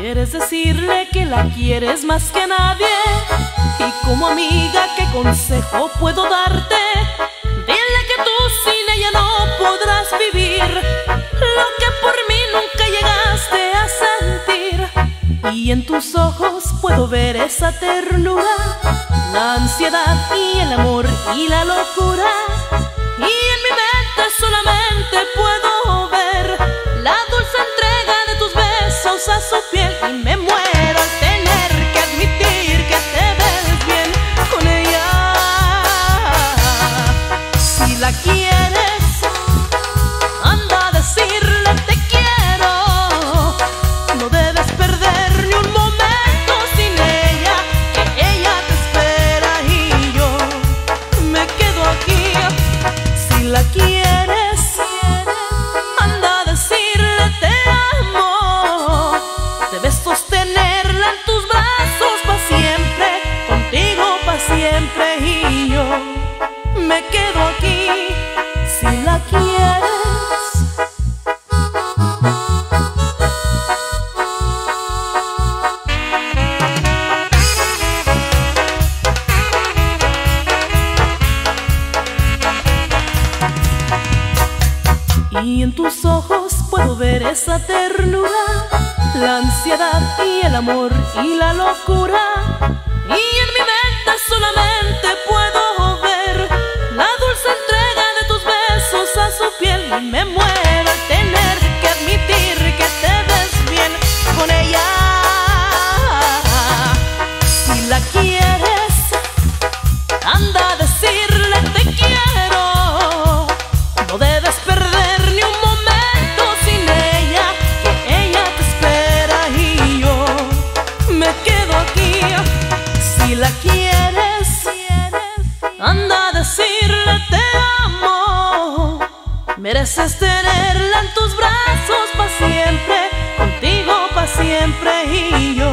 Quieres decirle que la quieres más que nadie y como amiga qué consejo puedo darte. Ver esa ternura, la ansiedad y el amor y la locura. Y en mi mente solamente puedo ver la dulce entrega de tus besos a su piel y me muero al tener que admitir que te ves bien con ella. Si la quieres, anda a decirle te y me quedo aquí. Si la quieres. Y en tus ojos puedo ver esa ternura, la ansiedad y el amor y la locura. la quieres, anda a decirle te quiero. No debes perder ni un momento sin ella, que ella te espera y yo me quedo aquí. Si la quieres, anda a decirle te amo. Mereces tenerla en tus brazos para siempre, contigo para siempre y yo.